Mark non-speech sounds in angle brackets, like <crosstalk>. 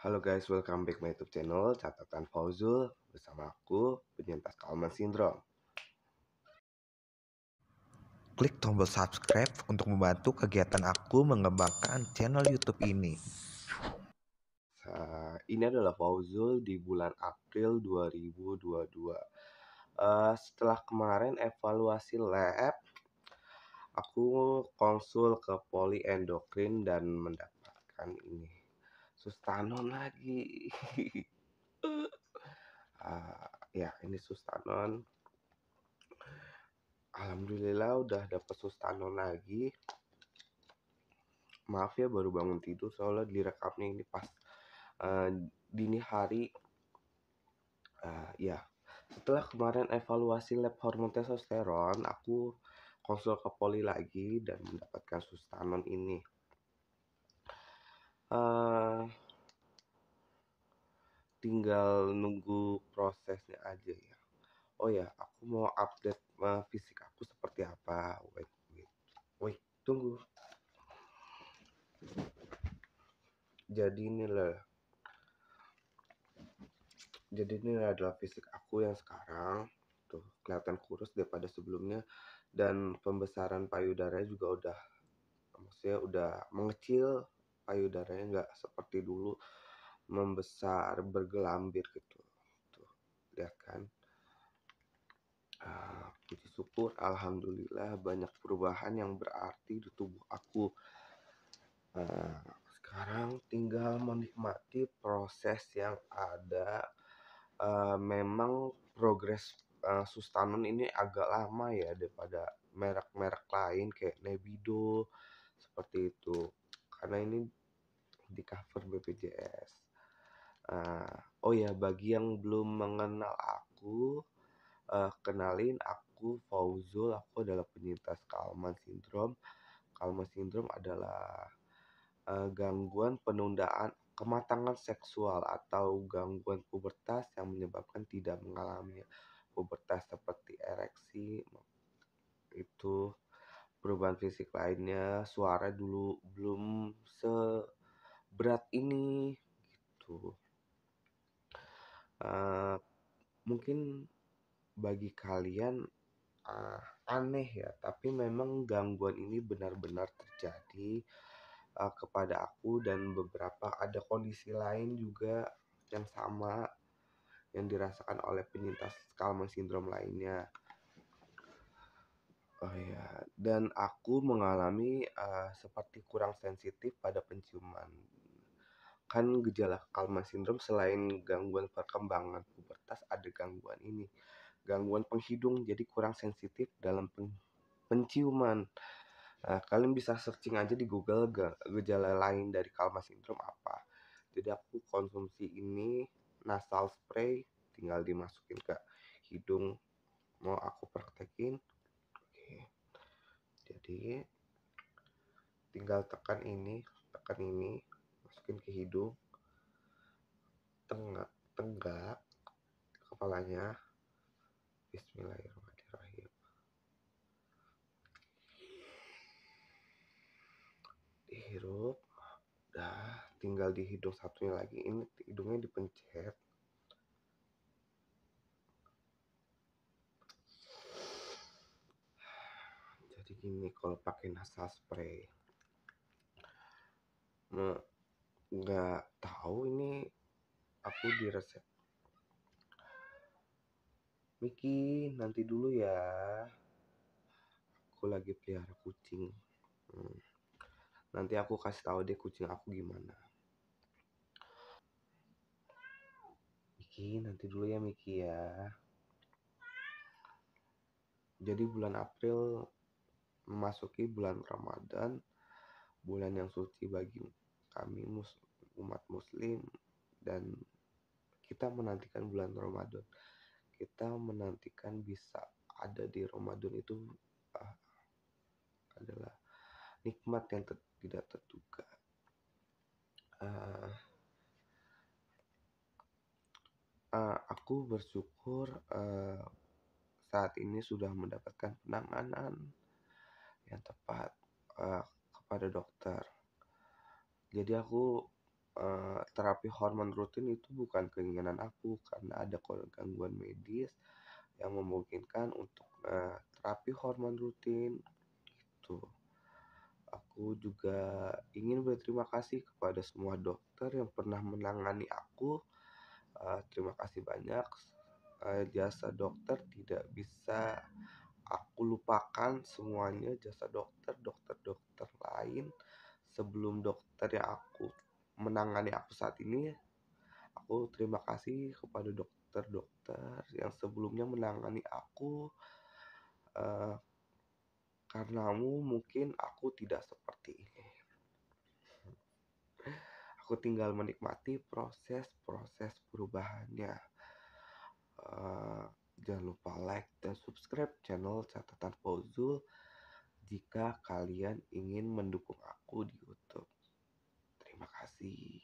Halo guys, welcome back my YouTube channel Catatan Fauzul bersama aku penyintas Kalman Syndrome. Klik tombol subscribe untuk membantu kegiatan aku mengembangkan channel YouTube ini. Nah, ini adalah Fauzul di bulan April 2022. Uh, setelah kemarin evaluasi lab, aku konsul ke poli endokrin dan mendapatkan ini sustanon lagi. uh, <laughs> ya, ini sustanon. Alhamdulillah udah dapet sustanon lagi. Maaf ya baru bangun tidur soalnya direkamnya ini pas uh, dini hari. Uh, ya, setelah kemarin evaluasi lab hormon testosteron, aku konsul ke poli lagi dan mendapatkan sustanon ini. Uh, tinggal nunggu prosesnya aja ya. Oh ya, aku mau update uh, fisik aku seperti apa. Wait, wait, wait, tunggu. Jadi ini lah. Jadi ini adalah fisik aku yang sekarang. Tuh, kelihatan kurus daripada sebelumnya dan pembesaran payudara juga udah maksudnya udah mengecil payudaranya nggak seperti dulu membesar bergelambir gitu. Tuh lihat kan? Uh, puji syukur alhamdulillah banyak perubahan yang berarti di tubuh aku. Uh, sekarang tinggal menikmati proses yang ada. Uh, memang progres uh, Sustanon ini agak lama ya daripada merek-merek lain kayak Nebido seperti itu karena ini di cover BPJS uh, oh ya bagi yang belum mengenal aku uh, kenalin aku Fauzul aku adalah penyintas Kalman Syndrome. Kalman Syndrome adalah uh, gangguan penundaan kematangan seksual atau gangguan pubertas yang menyebabkan tidak mengalami pubertas seperti ereksi itu perubahan fisik lainnya. Suara dulu belum seberat ini gitu uh, mungkin bagi kalian uh, aneh ya tapi memang gangguan ini benar-benar terjadi uh, kepada aku dan beberapa ada kondisi lain juga yang sama yang dirasakan oleh penyintas Kalman sindrom lainnya. Oh ya, dan aku mengalami uh, seperti kurang sensitif pada penciuman. Kan gejala Kalman sindrom selain gangguan perkembangan pubertas ada gangguan ini, gangguan penghidung jadi kurang sensitif dalam pen penciuman. Nah, kalian bisa searching aja di Google gejala lain dari Kalman sindrom apa. Jadi aku konsumsi ini nasal spray tinggal dimasukin ke hidung mau aku praktekin oke jadi tinggal tekan ini tekan ini masukin ke hidung tengah tenggak kepalanya Bismillahirrahmanirrahim. Dihirup dah tinggal di hidung satunya lagi. Ini hidungnya dipencet. Jadi gini kalau pakai nasal spray nggak tahu ini aku di resep Miki nanti dulu ya. Aku lagi pelihara kucing. Hmm. nanti aku kasih tahu deh kucing aku gimana. Miki nanti dulu ya Miki ya. Jadi bulan April memasuki bulan Ramadan bulan yang suci bagi kami umat muslim dan kita menantikan bulan Ramadan kita menantikan bisa ada di Ramadan itu uh, adalah nikmat yang ter tidak terduga uh, uh, aku bersyukur uh, saat ini sudah mendapatkan penanganan yang tepat uh, kepada dokter. Jadi aku uh, terapi hormon rutin itu bukan keinginan aku karena ada gangguan medis yang memungkinkan untuk uh, terapi hormon rutin itu aku juga ingin berterima kasih kepada semua dokter yang pernah menangani aku. Uh, terima kasih banyak. Uh, jasa dokter tidak bisa aku lupakan semuanya. Jasa dokter dokter-dokter lain sebelum dokter yang aku menangani aku saat ini aku terima kasih kepada dokter-dokter yang sebelumnya menangani aku uh, karenamu mungkin aku tidak seperti ini. Aku tinggal menikmati proses-proses perubahannya. Uh, jangan lupa like dan subscribe channel catatan Fauzul jika kalian ingin mendukung aku di YouTube terima kasih